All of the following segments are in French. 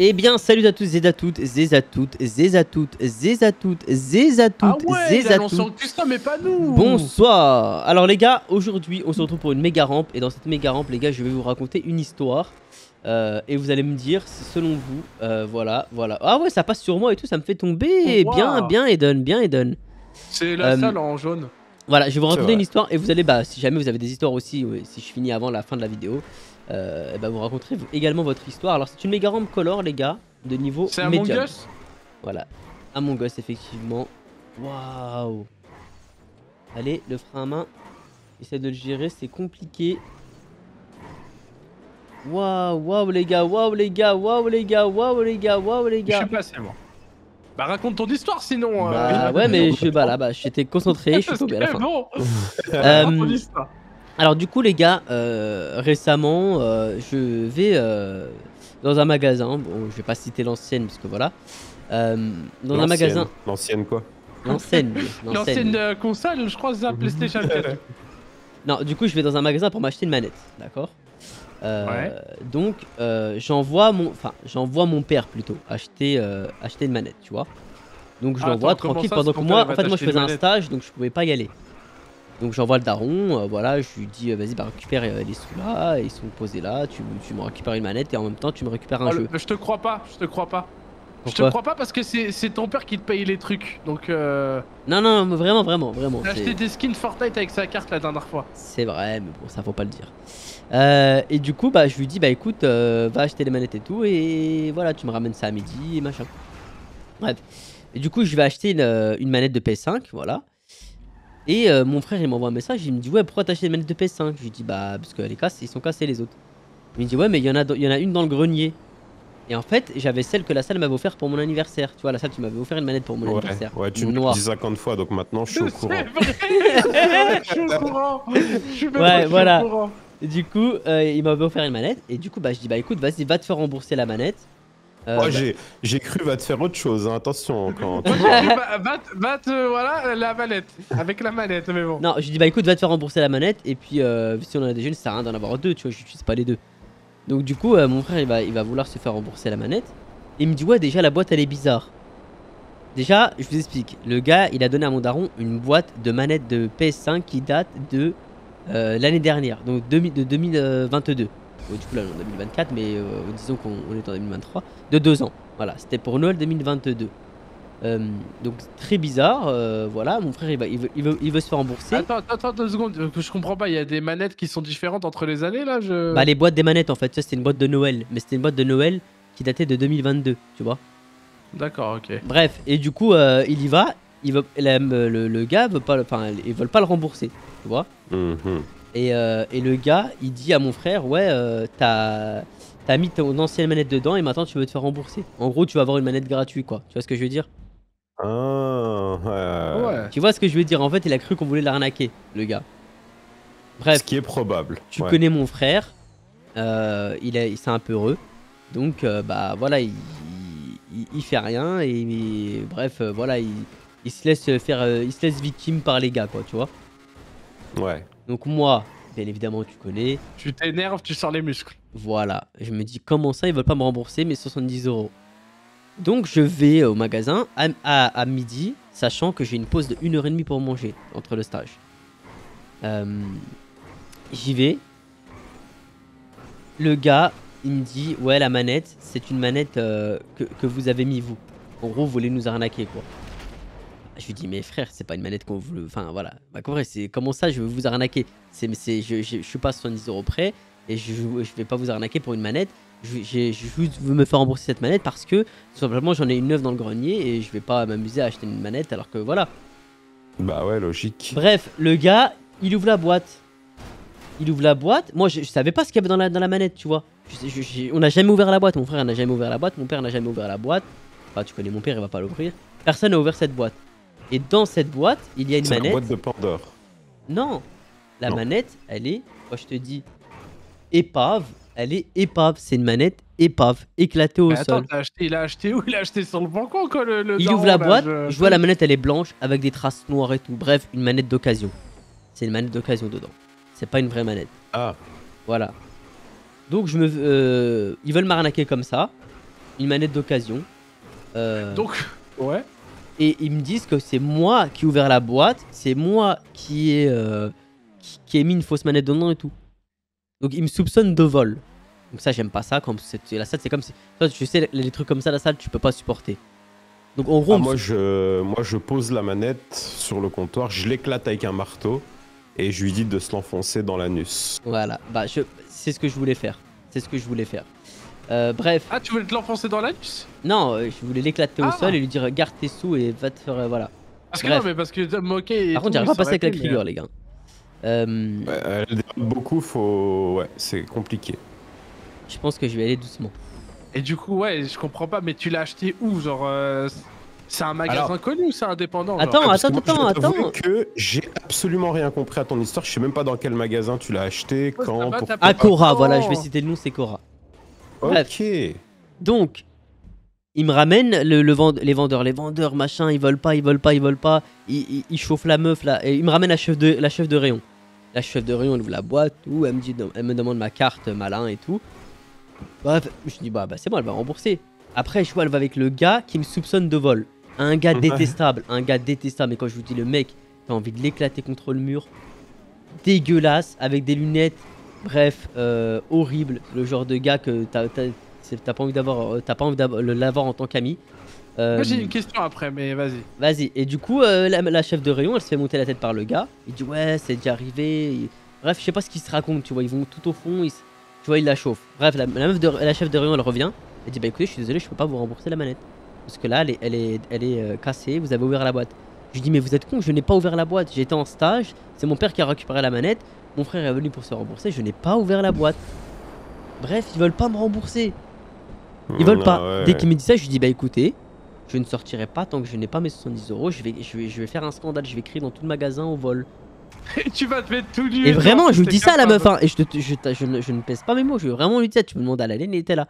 Eh bien, salut à tous et à toutes, zé à toutes, zé à toutes, zé à toutes, zé à Ah toutes, ouais, zé il à toutes. tout ça, mais pas nous Bonsoir Alors les gars, aujourd'hui on se retrouve pour une méga rampe et dans cette méga rampe les gars je vais vous raconter une histoire euh, et vous allez me dire si selon vous, euh, voilà, voilà. Ah ouais ça passe sur moi et tout, ça me fait tomber Oh, bien, wow. bien Eden, bien Eden. C'est la Euh, salle en jaune. Voilà, je vais vous raconter une histoire et vous allez, bah si jamais vous avez des histoires aussi, ouais, si je finis avant la fin de la vidéo, euh, eh bah, vous raconterez vous- également votre histoire. Alors c'est une méga rampe color les gars, de niveau C'est Among médium. Us Voilà, Among Us effectivement. Waouh Allez, le frein à main. Essaye de le gérer, c'est compliqué. Waouh, waouh les gars, waouh les gars, waouh les gars, waouh les gars, waouh les Je suis gars. passé, moi. Bah, raconte ton histoire sinon. Bah euh, ouais, mais je bah là, bah j'étais concentré, je suis tombé à la C'est fin. bon. Euh. Alors du coup les gars, euh, récemment, euh, je vais euh, dans un magasin. Bon, je vais pas citer l'ancienne parce que voilà. Euh, dans un magasin, L'ancienne quoi l'ancienne, L'ancienne console, je crois, c'est ça, PlayStation 4. Non, du coup, je vais dans un magasin pour m'acheter une manette, d'accord? Euh, Ouais. Donc, euh, j'envoie mon, enfin, j'envoie mon père plutôt acheter, euh, acheter une manette, tu vois? Donc, je Ah, l'envoie tranquille ça, pendant que moi, en fait, moi, je faisais un stage, donc je pouvais pas y aller. Donc, j'envoie le daron, euh, voilà, je lui dis, euh, vas-y, bah, récupère euh, les sous là, ils sont posés là, tu, tu me récupères une manette et en même temps, tu me récupères un Oh, jeu. le- Je te crois pas, je te crois pas. Je te crois pas parce que c'est ton père qui te paye les trucs. Donc, euh, Non, non, vraiment, vraiment, vraiment. c'est- acheté des skins Fortnite avec sa carte la dernière fois. C'est vrai, mais bon, ça faut pas le dire. Euh, et du coup, bah, je lui dis, bah écoute, va acheter les manettes et tout, et voilà, tu me ramènes ça à midi et machin. Bref. Et du coup, je vais acheter une, une manette de PS5, voilà. Et euh, mon frère, il m'envoie un message, il me dit, ouais, pourquoi t'as acheté une manette de PS5 Je lui dis, bah, parce qu'elle est cassée, ils sont cassés les autres. Il me dit, ouais, mais il y, en a y en a une dans le grenier. Et en fait, j'avais celle que la salle m'avait offert pour mon anniversaire. Tu vois, la salle, tu m'avais offert une manette pour mon Ouais, anniversaire. ouais, tu me dis 50 fois donc maintenant je suis au courant. vrai Je suis au courant Je suis Ouais, suis au voilà. courant. Et du coup, euh, il m'avait offert une manette. Et du coup, bah, je dis, bah écoute, vas-y, va te faire rembourser la manette. Euh, Moi bah, j'ai j'ai cru va te faire autre chose, hein, attention quand. Moi, j'ai dit, bah, va, te- va te, voilà, la manette. Avec la manette, mais bon. Non, je lui dis, bah écoute, va te faire rembourser la manette. Et puis, euh, si on en a déjà une, ça sert à rien d'en avoir deux, tu vois, j'utilise pas les deux. Donc, du coup, euh, mon frère, il va, il va vouloir se faire rembourser la manette. Et il me dit, ouais, déjà, la boîte, elle est bizarre. Déjà, je vous explique. Le gars, il a donné à mon daron une boîte de manette de PS5 qui date de euh, l'année dernière, donc 2000 de 2022. Du coup, là, on est en 2024, mais euh, disons qu'on on est en 2023. De deux ans. Voilà, c'était pour Noël 2022. Euh, donc, très bizarre. euh, voilà, mon frère, il, va, il, veut, il, veut, il veut se faire rembourser. Attends, attends, attends deux secondes. Je comprends pas, il y a des manettes qui sont différentes entre les années là je... Bah les boîtes des manettes en fait, ça c'était une boîte de Noël, mais c'était une boîte de Noël qui datait de 2022, tu vois. D'accord, ok. Bref, et du coup euh, il y va, il veut, le, le gars veut pas, le- enfin ils veulent pas le rembourser, tu vois. Mhm. Et, euh, et le gars il dit à mon frère ouais euh, t'as mis ton ancienne manette dedans et maintenant tu veux te faire rembourser. En gros tu vas avoir une manette gratuite quoi, tu vois ce que je veux dire? Ah, ouais. Ouais. Tu vois ce que je veux dire? En fait il a cru qu'on voulait l'arnaquer, le gars. Bref. Ce qui est probable. Tu ouais. connais mon frère, euh, il est, c'est un peu heureux. Donc, euh, bah voilà, il, il, il fait rien et, et bref, euh, voilà, il, il se laisse faire, euh, il se laisse victime par les gars, quoi, tu vois. Ouais. Donc moi, bien évidemment, tu connais, Tu t'énerves, tu sors les muscles. voilà. Je me dis comment ça, ils veulent pas me rembourser mes 70 euros? Donc je vais au magasin à, à, à midi, sachant que j'ai une pause de 1h30 pour manger entre le stage. Euh, J'y vais. Le gars, il me dit Ouais, la manette, c'est une manette euh, que, que vous avez mis vous. En gros, vous voulez nous arnaquer quoi. Je lui dis Mais frère, c'est pas une manette qu'on veut. Enfin voilà, bah, c'est comment ça, je veux vous arnaquer? C'est, c'est, je, je, je suis pas à 70 euros près et je, je vais pas vous arnaquer pour une manette. Je, je juste veux me faire rembourser cette manette parce que tout simplement j'en ai une neuve dans le grenier et je vais pas m'amuser à acheter une manette alors que voilà. Bah ouais, logique. Bref, le gars, il ouvre la boîte. Il ouvre la boîte. Moi, je, je savais pas ce qu'il y avait dans la, dans la manette, tu vois. Je- je- je- on n'a jamais ouvert la boîte. Mon frère n'a jamais ouvert la boîte. Mon père n'a jamais ouvert la boîte. Enfin, tu connais mon père, il va pas l'ouvrir. Personne n'a ouvert cette boîte. Et dans cette boîte, il y a une C'est la manette. boîte de Pandore. Non, la Non. manette, elle est, moi je te dis, épave. Elle est épave. C'est une manette épave, éclatée au Mais attends, sol. acheté, il a acheté où? Il a acheté sur le balcon quoi le, le Il daron, ouvre la là, boîte, je- je vois la manette, elle est blanche avec des traces noires et tout. Bref, une manette d'occasion. C'est une manette d'occasion dedans. C'est pas une vraie manette. Ah, Voilà. Donc je me, euh, ils veulent m'arnaquer comme ça. une manette d'occasion. Euh, Donc, ouais. Et ils me disent que c'est moi qui ai ouvert la boîte, c'est moi qui ai, euh, qui, qui ai mis une fausse manette dedans et tout. Donc ils me soupçonnent de vol. Donc ça j'aime pas ça, comme la salle c'est comme si... Toi tu sais les, trucs comme ça la salle tu peux pas supporter. Donc en gros... Ah, moi, je, moi, je pose la manette sur le comptoir, je l'éclate avec un marteau et je lui dis de se l'enfoncer dans l'anus. Voilà, bah je... c'est ce que je voulais faire. C'est ce que je voulais faire. Euh, bref, Ah, tu voulais te l'enfoncer dans l'anus? Non, euh, je voulais l'éclater Ah. au sol et lui dire garde tes sous et va te faire... euh, voilà. Parce que Bref. non, mais parce que moquer. et Par contre j'arrive pas à passer avec la figure les gars. Euh, Ouais, elle beaucoup, faut. Ouais, c'est compliqué. je pense que je vais aller doucement. Et du coup, ouais, je comprends pas, mais tu l'as acheté où Genre, euh, c'est un magasin Alors- connu ou c'est indépendant genre Attends, Parce que attends, moi, attends, je attends. que j'ai absolument rien compris à ton histoire. Je sais même pas dans quel magasin tu l'as acheté, Ouais, quand, pour... t'as pas- À Cora, Oh. voilà, je vais citer le nom, c'est Cora. Bref. Ok. Donc, ils me ramènent le, le vend- les vendeurs. Les vendeurs, machin, ils veulent pas, ils veulent pas, ils veulent pas. Ils, ils- ils chauffent la meuf là. Et ils me ramènent la chef de, la chef de rayon. La chef de rayon, elle ouvre la boîte, tout. Elle me, dit, elle me demande ma carte, malin et tout. Bref, je dis, bah, bah c'est bon, elle va rembourser. Après, je vois, elle va avec le gars qui me soupçonne de vol. Un gars détestable, un gars détestable. Mais quand je vous dis le mec, t'as envie de l'éclater contre le mur. Dégueulasse, avec des lunettes. Bref, euh, horrible. Le genre de gars que t'as pas envie d'avoir, euh, t'as pas envie d'avoir- l'avoir en tant qu'ami. Euh, Moi, j'ai une question après, mais vas-y. Vas-y. Et du coup, euh, la, la chef de rayon, elle se fait monter la tête par le gars. Il dit ouais, c'est déjà arrivé. Bref, je sais pas ce qu'ils se racontent. Tu vois, ils vont tout au fond. Ils... Tu vois, ils la chauffent. Bref, la, la meuf de, la chef de rayon, elle revient. Elle dit bah écoutez, je suis désolé, je peux pas vous rembourser la manette parce que là, elle est, elle est, elle est euh, cassée. Vous avez ouvert la boîte. Je lui dis mais vous êtes con, je n'ai pas ouvert la boîte. J'étais en stage. C'est mon père qui a récupéré la manette. Mon frère est venu pour se rembourser. Je n'ai pas ouvert la boîte. Bref, ils veulent pas me rembourser. Ils veulent Ah pas. ouais. Dès qu'il me dit ça, je lui dis bah écoutez, je ne sortirai pas tant que je n'ai pas mes 70 euros. Je vais, je vais, je vais faire un scandale. Je vais crier dans tout le magasin au vol. Et tu vas te mettre tout nu. Et vraiment, je lui dis ça à la meuf. Hein, et je, te, je, te- je ne, je ne pèse pas mes mots. Je vais vraiment lui dire tu me demandes à la laine, il était là.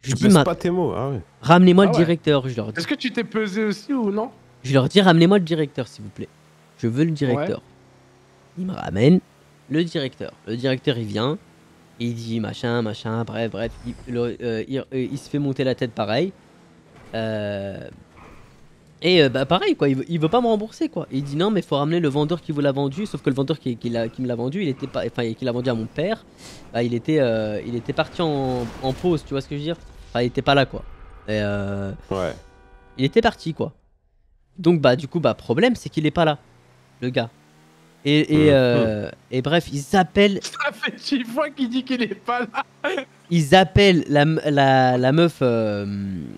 Je lui Tu dis pèses ma- pas tes mots, ah ouais. ramenez-moi Ah le ouais. directeur. Je leur dis, Est-ce que tu t'es pesé aussi ou non? Je leur dis ramenez-moi le directeur s'il vous plaît. Je veux le directeur. Il me ramène le directeur. Le directeur il vient. Il dit machin, machin, bref, bref. Il, le- euh, il- euh, il se fait monter la tête pareil. Euh, Et euh, bah pareil quoi, il veut, il veut pas me rembourser quoi. Il dit non mais faut ramener le vendeur qui vous l'a vendu, sauf que le vendeur qui, qui, me l'a vendu, il était pas, enfin qui l'a vendu à mon père, bah, il était, euh, il était parti en, en pause, tu vois ce que je veux dire? Enfin il était pas là quoi. Et euh, Ouais. il était parti quoi. Donc bah du coup bah problème c'est qu'il est pas là, le gars. Et, et, Mhm. euh, et bref ils appellent Ça fait six fois qu'il dit qu'il est pas là. ils appellent la, la, la meuf euh,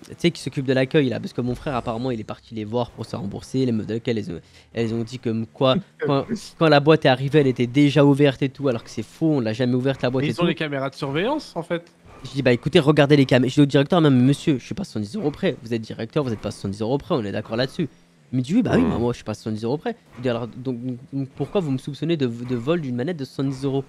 tu sais qui s'occupe de l'accueil là parce que mon frère apparemment il est parti les voir pour se rembourser les meufs de l'accueil elles, ont- elles ont dit comme quoi quand, quand la boîte est arrivée elle était déjà ouverte et tout alors que c'est faux on l'a jamais ouverte la boîte Mais et ils ont tout les caméras de surveillance en fait. je dis bah écoutez regardez les caméras je dis au directeur même monsieur je suis pas 70 euros près vous êtes directeur vous êtes pas 70 euros près on est d'accord là-dessus il me dit oui bah oui bah, moi je suis pas 70 euros près je dis alors donc, donc, pourquoi vous me soupçonnez de, de vol d'une manette de 70 euros?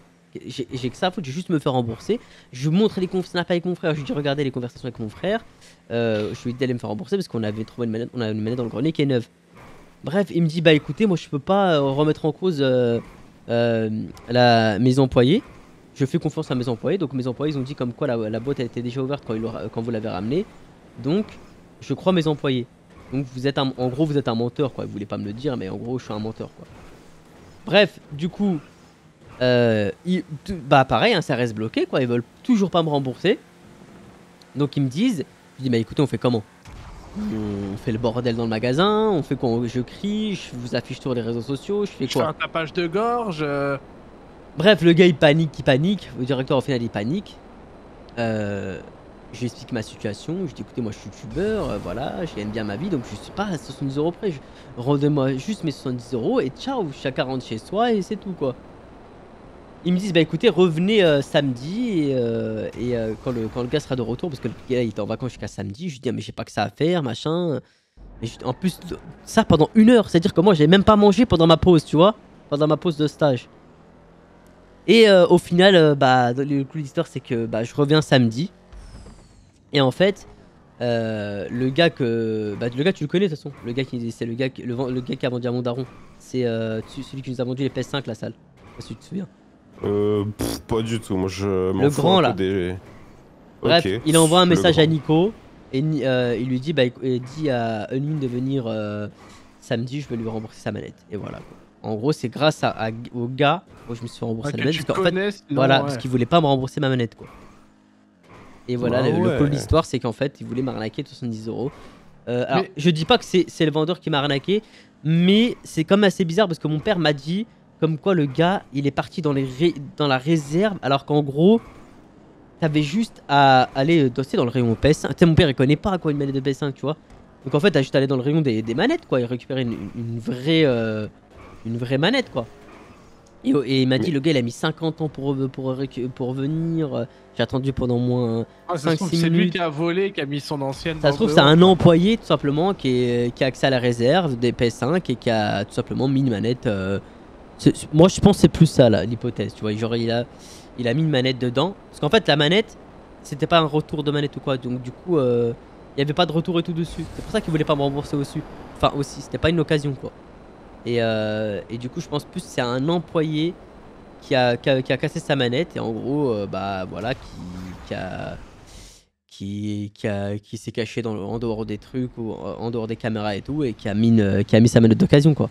J'ai que ça à foutre, j'ai juste me faire rembourser. Je montre les conversations avec mon frère, je lui dis regardez les conversations avec mon frère. Euh, je lui dis d'aller me faire rembourser parce qu'on avait trouvé une manette, on a une manette dans le grenier qui est neuve. Bref, il me dit bah écoutez, moi je peux pas euh, remettre en cause euh, euh, la, mes employés. Je fais confiance à mes employés, donc mes employés ils ont dit comme quoi la, la boîte elle était déjà ouverte quand, il quand vous l'avez ramenée. Donc je crois mes employés. Donc vous êtes un- en gros vous êtes un menteur quoi. Vous voulez pas me le dire, mais en gros je suis un menteur quoi. Bref, du coup, euh, bah pareil, hein, ça reste bloqué quoi. Ils veulent toujours pas me rembourser. Donc ils me disent, je dis bah écoutez, on fait comment? On fait le bordel dans le magasin, on fait quoi? Je crie, je vous affiche sur les réseaux sociaux, je fais Je fais quoi un tapage de gorge. euh, Bref, le gars il panique, il panique. Le directeur au final il panique. Euh, je lui explique ma situation. Je dis écoutez, moi je suis youtubeur, euh, voilà, gagne bien ma vie donc je suis pas à 70 euros près. Rendez-moi juste mes 70 euros et ciao, chacun rentre chez soi et c'est tout quoi. Ils me disent bah écoutez, revenez euh, samedi et, euh, quand, le, quand le gars sera de retour, parce que le gars il était en vacances jusqu'à samedi, je dis ah, mais j'ai pas que ça à faire, machin. En plus, ça pendant une heure, c'est-à-dire que moi j'ai même pas mangé pendant ma pause, tu vois, pendant ma pause de stage. Et au final, bah, le coup de l'histoire, c'est que bah, je reviens samedi. Et en fait, euh, le gars que. Bah, le gars, tu le connais de toute façon. Le gars qui. C'est le gars, qui- le, gars qui a vendu à mon daron. C'est euh, celui qui nous a vendu les PS5, la salle. Je sais pas si tu te souviens. Euh, pff, pas du tout. Moi, je Le grand, là. Des... Bref, il envoie un message à. Nico. Et euh, il lui dit, bah, il dit à Unwin de venir euh, samedi, je vais lui rembourser sa manette. Et voilà. quoi. En gros, c'est grâce à, à- au gars où je me suis fait rembourser Ah, la manette. Parce qu'en fait, voilà, ouais. parce qu'il voulait pas me rembourser ma manette, quoi. Et voilà, Ah le, le ouais. call de l'histoire, c'est qu'en fait, il voulait m'arnaquer de 70 euros. Euh, alors, Mais- je dis pas que c'est le vendeur qui m'a arnaqué, mais c'est quand même assez bizarre parce que mon père m'a dit comme quoi le gars, il est parti dans, les ré- dans la réserve, alors qu'en gros, t'avais juste à aller euh, dans, dans le rayon PS5. Tu sais, mon père, il connaît pas quoi une manette de PS5, tu vois. Donc en fait, t'as juste à aller dans le rayon des, des manettes, quoi, et récupérer une, une vraie, euh, une vraie manette, quoi. Et, et il m'a dit, le gars, il a mis 50 ans pour, pour, pour venir. euh, J'ai attendu pendant moins. Ah, ça se 5, trouve, 6 C'est lui qui a volé, qui a mis son ancienne. Ça se trouve, c'est un employé tout simplement qui, est, qui a accès à la réserve des PS5 et qui a tout simplement mis une manette. euh, moi, je pense que c'est plus ça, l'hypothèse. Tu vois, genre, il a, il a mis une manette dedans. Parce qu'en fait, la manette, c'était pas un retour de manette ou quoi. Donc, du coup, euh, il y avait pas de retour et tout dessus. C'est pour ça qu'il voulait pas me rembourser aussi. Enfin, aussi, c'était pas une occasion, quoi. Et, euh, et du coup, je pense plus que c'est un employé qui a, qui, a, qui a cassé sa manette et en gros, euh, bah voilà, qui, qui a qui, qui, a- qui s'est caché dans, le- en dehors des trucs ou en en dehors des caméras et tout et qui a mis, une- qui a mis sa manette d'occasion quoi.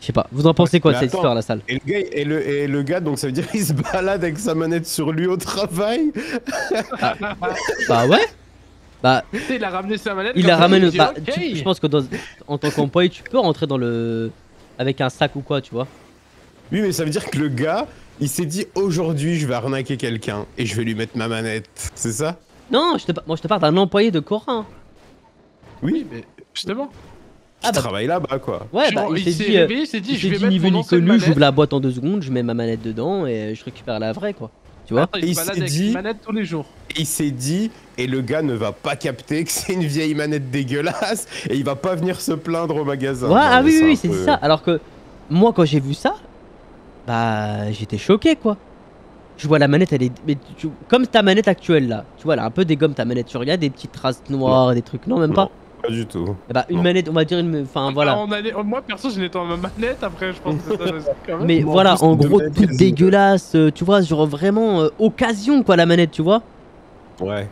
Je sais pas, vous en pensez quoi de cette attends. histoire la salle? Et le, gars, et, le, et le gars, donc ça veut dire qu'il se balade avec sa manette sur lui au travail? Bah ouais Bah Il a ramené sa manette. il ramène. dit, Bah, Ok. tu- je pense que dans- en tant qu'employé tu peux rentrer dans le. Avec un sac ou quoi tu vois. Oui, mais ça veut dire que le gars, il s'est dit aujourd'hui, je vais arnaquer quelqu'un et je vais lui mettre ma manette. C'est ça? Non, je te, moi je te parle d'un employé de Corin. Oui, Mais justement. Ah bah- travaille là-bas, quoi. Ouais, bah Genre, il s'est dit. euh, réveillé, il s'est dit, je vais dit ni mettre mon j'ouvre la boîte en deux secondes, je mets ma manette dedans et je récupère la vraie quoi. Tu vois Attends, il il se balade s'est avec dit- une manette tous les jours. Et il s'est dit, et le gars ne va pas capter que c'est une vieille manette dégueulasse et il va pas venir se plaindre au magasin. Ouais, Non, ah oui, oui, c'est peu- ça. Alors que moi, quand j'ai vu ça, bah j'étais choqué quoi. Je vois la manette, elle est. Mais tu- Comme ta manette actuelle là, tu vois, elle a un peu des gommes ta manette. Tu regardes des petites traces noires, des trucs. Non, même Non, pas. Pas du tout. Eh bah, une Non. manette, on va dire une. Enfin, voilà. On allait- Moi, perso, je nettoie ma manette. Après, je pense que ça quand même. Mais en voilà, en gros, manette, tout dégueulasse. euh, tu vois, genre vraiment euh, occasion quoi, la manette, tu vois. Ouais.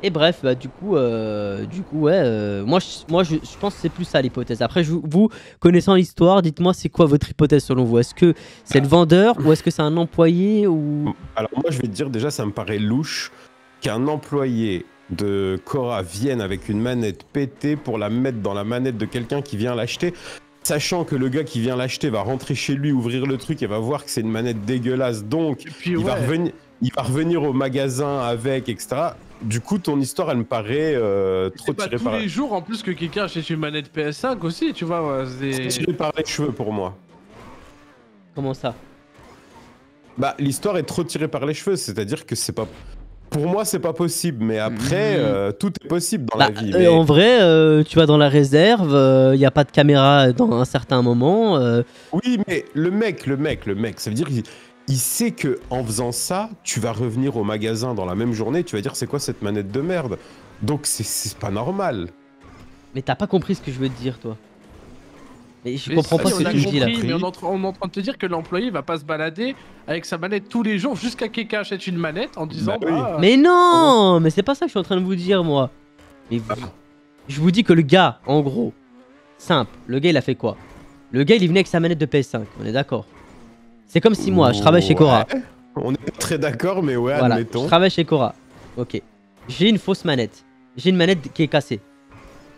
Et bref, bah, du coup, euh, du coup, ouais, euh, moi, je, moi je, je pense que c'est plus ça l'hypothèse. Après, je, vous, connaissant l'histoire, dites-moi c'est quoi votre hypothèse selon vous? Est-ce que c'est le vendeur ou est-ce que c'est un employé ou Alors moi, je vais te dire, déjà, ça me paraît louche qu'un employé de Cora vienne avec une manette pétée pour la mettre dans la manette de quelqu'un qui vient l'acheter. Sachant que le gars qui vient l'acheter va rentrer chez lui, ouvrir le truc et va voir que c'est une manette dégueulasse. Donc, puis, il, va revenir, il va revenir au magasin avec, etc. Du coup, ton histoire, elle me paraît euh, trop C'est pas tirée tous par, les jours en plus que quelqu'un achète une manette PS5 aussi, tu vois. ouais, c'est- tirée par les cheveux pour moi. comment ça? Bah, l'histoire est trop tirée par les cheveux, c'est-à-dire que c'est pas. Pour moi, c'est pas possible, mais après, Mhm. euh, tout est possible dans Bah, la vie. euh, mais- En vrai, euh, tu vas dans la réserve, il n'y a pas de caméra dans un certain moment. Oui, mais le mec, le mec, le mec, ça veut dire qu'il il sait que en faisant ça, tu vas revenir au magasin dans la même journée, tu vas dire c'est quoi cette manette de merde? Donc c'est- c'est pas normal. mais t'as pas compris ce que je veux te dire, toi. Mais je Mais comprends pas on ce que tu dis là. Mais on est, en train, on est en train de te dire que l'employé va pas se balader avec sa manette tous les jours jusqu'à quelqu'un achète une manette en disant Bah oui. bah, Mais non, mais c'est pas ça que je suis en train de vous dire, moi. Mais vous- je vous dis que le gars, en gros, simple, le gars il a fait quoi? Le gars il est venu avec sa manette de PS5, on est d'accord? C'est comme si moi, je travaille chez Cora. Ouais. On est très d'accord, mais ouais, Voilà, admettons. je travaille chez Cora. Ok. J'ai une fausse manette. J'ai une manette qui est cassée.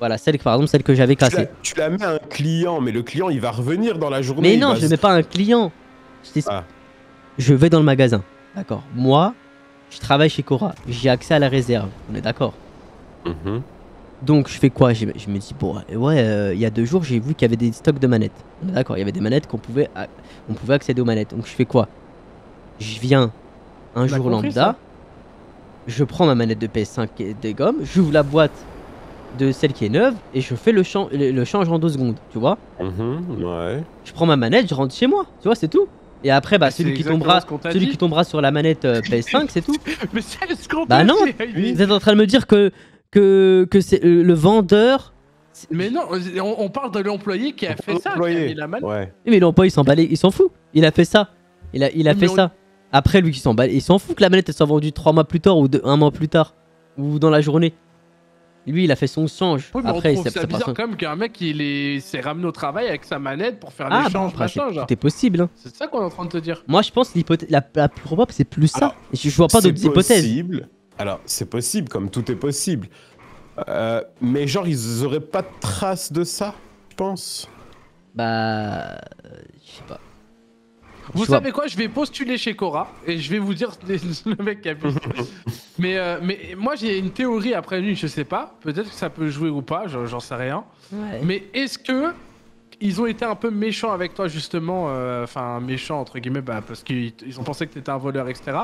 Voilà, celle que, par exemple, celle que j'avais Tu la, cassée. tu la mets à un client, mais le client il va revenir dans la journée. Mais non, va je ne mets pas un client. Je. Ah. je vais dans le magasin. D'accord. Moi, je travaille chez Cora. J'ai accès à la réserve. On est d'accord. Mhm. Donc je fais quoi? Je, je me dis bon ouais euh, il y a deux jours j'ai vu qu'il y avait des stocks de manettes. On est D'accord, il y avait des manettes qu'on pouvait on pouvait accéder aux manettes. Donc je fais quoi? Je viens un On jour compris, lambda, ça? je prends ma manette de PS5 qui est des gommes, j'ouvre la boîte de celle qui est neuve et je fais le, chan- le, change en deux secondes, tu vois Mhm, ouais. Je prends ma manette, je rentre chez moi, tu vois, c'est tout. Et après bah celui qui tombera celui qui tombera sur la manette euh, PS5, c'est tout. Mais c'est ce qu'on Bah non. Vous êtes en train de me dire que que que c'est euh, le vendeur Mais non, on, on parle de l'employé qui a fait ça, qui a Employé. mis la manette. Ouais. Oui, mais l'employé il s'en il s'en fout. Il a fait ça. Il a, il a fait on- ça. Après, lui qui s'en bat, il s'en fout que la manette elle soit vendue trois mois plus tard ou deux- un mois plus tard ou dans la journée. Lui, il a fait son change. Oui, mais Après, on il trouve s'est ça c'est bizarre quand même qu'un mec il est... s'est ramené au travail avec sa manette pour faire Ah, l'échange, machin, genre. tout est possible. hein. C'est ça qu'on est en train de te dire. Moi, je pense que l'hypothèse, la, la plus probable, c'est plus ça. Alors, je, je vois pas C'est d'autres hypothèses. possible. Alors, c'est possible, comme tout est possible. Euh, mais genre, ils auraient pas de traces de ça, je pense. Bah, euh, je sais pas. Vous Je vois- savez quoi Je vais postuler chez Cora et je vais vous dire le mec qui a pu. mais, euh, mais moi j'ai une théorie après lui, je sais pas. Peut-être que ça peut jouer ou pas, j'en sais rien. Ouais. Mais est-ce que ils ont été un peu méchants avec toi justement euh, Enfin méchants entre guillemets, bah, parce qu'ils ils ont pensé que t'étais un voleur, etc.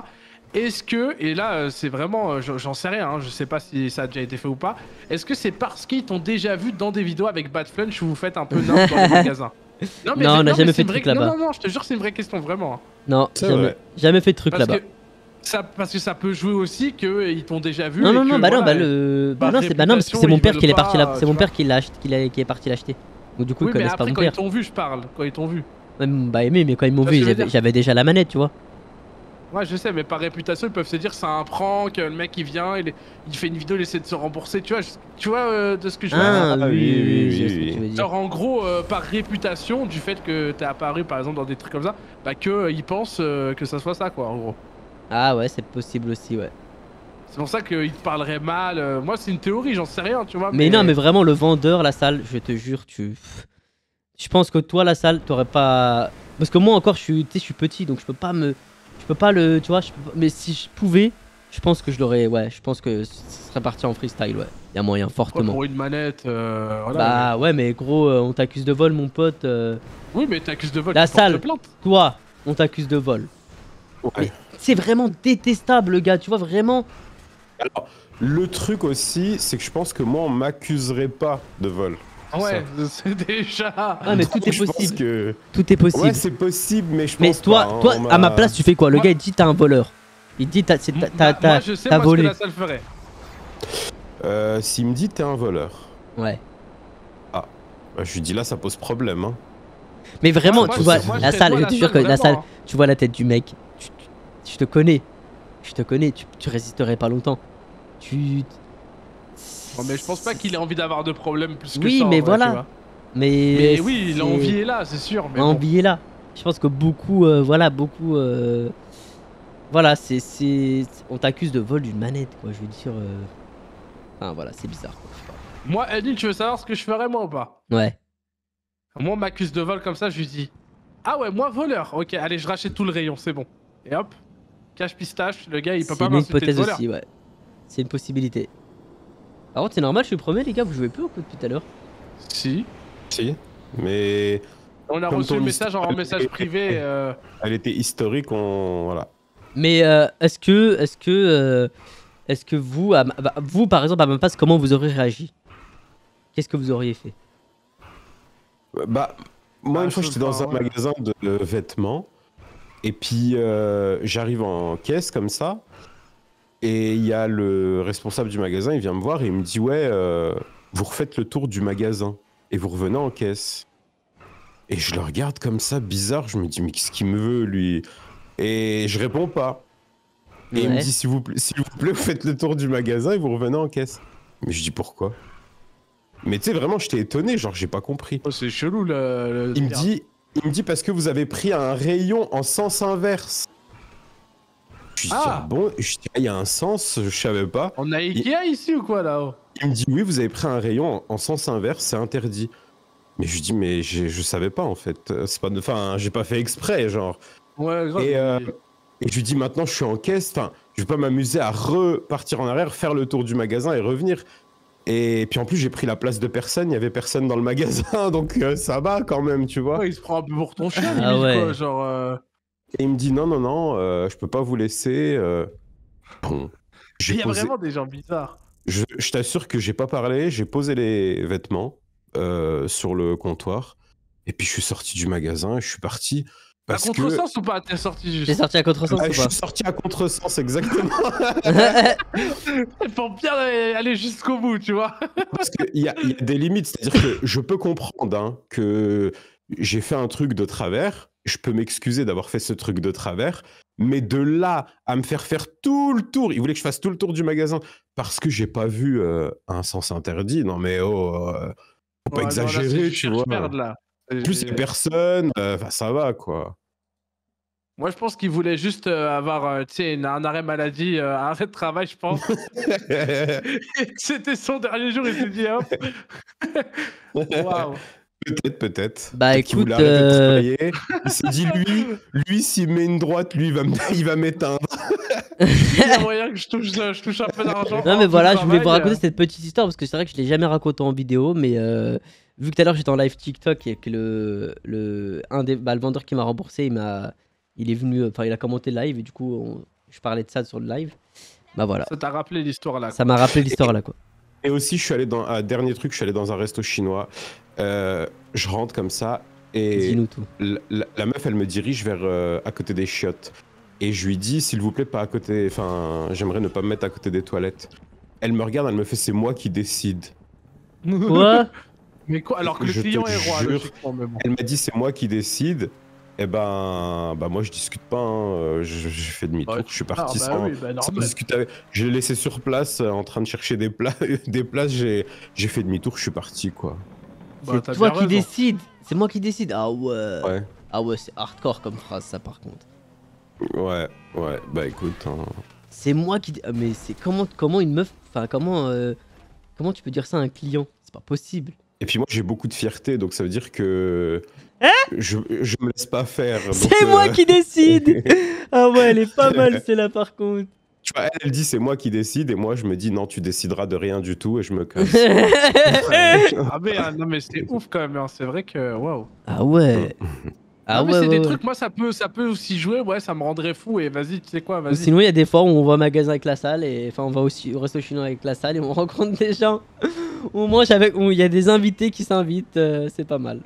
Est-ce que, et là euh, c'est vraiment, j'en sais rien, hein, je sais pas si ça a déjà été fait ou pas, est-ce que c'est parce qu'ils t'ont déjà vu dans des vidéos avec Bad Flunch où vous faites un peu n'importe dans les magasins Non, c'est- on n'a mais jamais c'est fait de truc là-bas. Non, non, non, je te jure, c'est une vraie question, vraiment. hein. Non, jamais, vrai. jamais fait de truc là-bas. ça, parce que ça peut jouer aussi qu'ils t'ont déjà vu. Non, et non, que, non, bah non, bah le. par Bah non, c'est bah non, parce que c'est mon père qui est parti là. C'est mon père qui l'a qui est parti l'acheter. Donc du coup, Oui, ils mais connaissent après, pas mon quand ils père. t'ont vu, je parle. Quand ils t'ont vu. Même bah aimé, mais quand ils m'ont vu, j'avais déjà la manette, tu vois. Ouais, je sais, mais par réputation, ils peuvent se dire c'est un prank, le mec il vient, il, est- il fait une vidéo, il essaie de se rembourser, tu vois, je- tu vois euh, de ce que je veux dire? Ah, Ah, oui, oui, oui. Genre en gros, euh, par réputation, du fait que t'es apparu par exemple dans des trucs comme ça, bah que euh, ils pensent euh, que ça soit ça quoi, en gros. Ah ouais, c'est possible aussi, ouais. C'est pour ça qu'ils te parleraient mal. euh, Moi, c'est une théorie, j'en sais rien, tu vois. Mais non, mais vraiment, le vendeur, la salle, je te jure, tu. Je pense que toi, la salle, t'aurais pas. Parce que moi encore, je suis, je suis petit, donc je peux pas me. Je peux pas le. Tu vois, je peux pas- mais si je pouvais, je pense que je l'aurais. Ouais, je pense que ce serait parti en freestyle, ouais. Y a moyen, fortement. pour une manette, euh, voilà. Bah ouais, mais gros, euh, on t'accuse de vol, mon pote. euh, Oui, mais t'accuses de vol. La salle. plainte. Toi, on t'accuse de vol. Ouais. C'est vraiment détestable, le gars, tu vois, vraiment. Alors, le truc aussi, c'est que je pense que moi, on m'accuserait pas de vol. Ouais, c'est déjà. Ah, mais tout est Je pense possible. que... Tout est possible. Ouais, c'est possible, mais je pense mais toi, pas, hein, toi, à ma place, tu fais quoi? Le Moi- gars, il dit t'as un voleur. Il dit t'as t'as- Moi- t'as- je sais t'as moi ce que volé. la salle ferait. Euh, S'il me dit t'es un voleur, Ouais. bah, je lui dis là, ça pose problème. Hein. Mais vraiment, Moi, tu vois, moi, la salle, je te jure que la salle, tu vois la tête du mec. Tu- tu- je te connais. Je te connais, tu, tu résisterais pas longtemps. Tu. Mais je pense pas qu'il ait envie d'avoir de problèmes plus que Oui, ça. mais vrai, voilà. Mais. Mais oui, l'envie est là, c'est sûr. Mais bon. L'envie est là. Je pense que beaucoup, euh, voilà, beaucoup. euh, Voilà, c'est. On t'accuse de vol d'une manette, quoi. Je veux dire. euh, Enfin, voilà, c'est bizarre, quoi. Moi, Eddie, tu veux savoir ce que je ferais moi ou pas? Ouais. Moi, on m'accuse de vol comme ça, je lui dis Ah ouais, moi voleur. Ok, allez, je rachète tout le rayon, c'est bon. Et hop, cache pistache, le gars il peut pas m'insulter de hypothèse voleur. aussi, ouais. C'est une possibilité. Par contre, c'est normal, je suis le premier, les gars, vous jouez peu au coup depuis tout à l'heure. Si. Si, mais On a Comme reçu le message en message privé. euh, elle était historique, on... Voilà. Mais euh, est-ce que, est-ce que, euh, est-ce que vous, à ma- bah, vous par exemple à ma place, comment vous auriez réagi? Qu'est-ce que vous auriez fait? Bah, moi, Ah, une fois, je j'étais sais dans pas, un ouais. magasin de vêtements. Et puis, euh, j'arrive en caisse comme ça. Et il y a le responsable du magasin, il vient me voir et il me dit Ouais, euh, vous refaites le tour du magasin. Et vous revenez en caisse. Et je le regarde comme ça, bizarre. Je me dis Mais qu'est-ce qu'il me veut, lui? Et je réponds pas. Et il me dit S'il vous, plaît, s'il vous plaît, vous faites le tour du magasin et vous revenez en caisse. Mais je dis Pourquoi? Mais tu sais, vraiment, j'étais étonné. Genre, j'ai pas compris. Oh, c'est chelou le Il me dit, il me dit parce que vous avez pris un rayon en sens inverse. Je lui dis, Ah. bon Je dis, ah, il y a un sens, je savais pas. On a Ikea ici ou quoi là-haut Il me dit, oui, vous avez pris un rayon en, en sens inverse, c'est interdit. Mais je lui dis, mais je savais pas en fait. C'est pas, de- enfin, j'ai pas fait exprès, genre. Ouais, grave. Et, euh, Et je lui dis, maintenant, je suis en caisse. Enfin, je vais pas m'amuser à repartir en arrière, faire le tour du magasin et revenir. Et puis en plus, j'ai pris la place de personne. Il y avait personne dans le magasin, donc euh, ça va quand même, tu vois. Ouais, il se prend un peu pour ton chien, Ah limite, ouais. quoi, genre. euh, Et il me dit non, non, non, euh, je peux pas vous laisser. euh. Bon. Il y a posé- vraiment des gens bizarres. Je, je t'assure que j'ai pas parlé, j'ai posé les vêtements euh, sur le comptoir. Et puis je suis sorti du magasin et je suis parti. À Parce que. contresens ou pas? T'es sorti T'es juste. sorti à contresens Ah, ou je suis sorti à contresens, exactement. Pour bien aller jusqu'au bout, tu vois. Parce qu'il y a, il y a des limites. C'est-à-dire que je peux comprendre hein, que j'ai fait un truc de travers. Je peux m'excuser d'avoir fait ce truc de travers. Mais de là à me faire faire tout le tour, il voulait que je fasse tout le tour du magasin parce que j'ai pas vu euh, un sens interdit. Non mais oh, euh, faut pas Ouais, là, exagérer, du tu vois. là. Plus, il personne, euh, ça va quoi. Moi, je pense qu'il voulait juste euh, avoir une- un arrêt maladie, un arrêt de travail, je pense. C'était son dernier jour, il s'est dit hop. Waouh. Peut-être, peut-être. Bah, écoute, de euh. Il s'est dit, lui, lui s'il met une droite, lui, il va me- il va m'éteindre. Il y a moyen que je touche, je touche un peu d'argent. Non mais du voilà, je voulais vous raconter cette petite histoire parce que c'est vrai que je l'ai jamais raconté en vidéo, mais euh, vu que tout à l'heure j'étais en live TikTok et que le, le, un des, bah, le vendeur qui m'a remboursé, il m'a, il est venu, enfin il a commenté le live et du coup on- je parlais de ça sur le live. Bah voilà, Ça t'a rappelé l'histoire là. ça m'a rappelé l'histoire là quoi. Et aussi, je suis allé dans un dernier truc, je suis allé dans un resto chinois. Euh, je rentre comme ça et tout. la, la- la meuf, elle me dirige vers euh, à côté des chiottes. Et je lui dis, s'il vous plaît, pas à côté. Enfin, j'aimerais ne pas me mettre à côté des toilettes. Elle me regarde, elle me fait, c'est moi qui décide. Quoi? Mais quoi? Alors que le Je te client est roi, jure. bon. Elle m'a dit, c'est moi qui décide. Et ben, bah moi, je discute pas. hein. Je- J'ai fait demi-tour, Ouais, je suis Ah, parti bah sans, oui, bah, sans discuter avec. Laissé sur place euh, en train de chercher des, pla- des places. J'ai j'ai fait demi-tour, je suis parti, quoi. Bah, C'est toi qui décide. C'est moi qui décide. Ah ouais. Ouais. Ah ouais, c'est hardcore comme phrase ça par contre. Ouais, ouais, bah écoute. hein. C'est moi qui. ah, Mais c'est comment, comment une meuf. Enfin, comment. euh, comment tu peux dire ça à un client? C'est pas possible. Et puis moi j'ai beaucoup de fierté, donc ça veut dire que Hein je, je me laisse pas faire. C'est moi euh, qui décide Ah ouais, elle est pas mal celle-là par contre. Tu vois, elle, elle dit c'est moi qui décide, et moi je me dis non, tu décideras de rien du tout, et je me casse. Ah mais, ah, non mais c'est ouf quand même, hein. c'est vrai que waouh. ah ouais. Ah Non, mais ouais, c'est ouais, des ouais. trucs, moi ça peut, ça peut aussi jouer, ouais, ça me rendrait fou et vas-y, tu sais quoi, vas-y. Sinon, il y a des fois où on va au magasin avec la salle, et enfin, on va aussi au resto chinois avec la salle et on rencontre des gens. On mange avec. Il y a des invités qui s'invitent, euh, c'est pas mal.